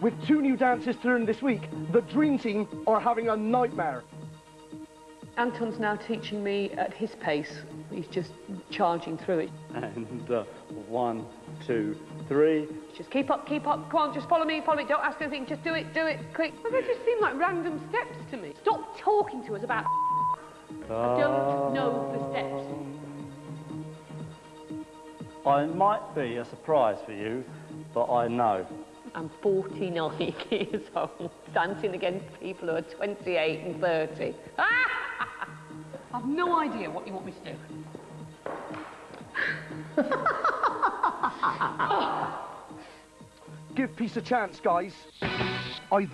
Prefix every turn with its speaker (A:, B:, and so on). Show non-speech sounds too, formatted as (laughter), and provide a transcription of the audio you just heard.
A: With two new dances to learn this week, the Dream Team are having a nightmare.
B: Anton's now teaching me at his pace. He's just charging through it.
C: And uh, one, two, three.
B: Just keep up, keep up. Come on, just follow me, follow me. Don't ask anything. Just do it, do it, quick. But they just seem like random steps to me. Stop talking to us about. I don't know the steps.
C: I might be a surprise for you, but I know.
B: I'm 49 years old, dancing against people who are 28 and 30. (laughs) I've no idea what you want me to do. (laughs)
A: Give peace a chance, guys. I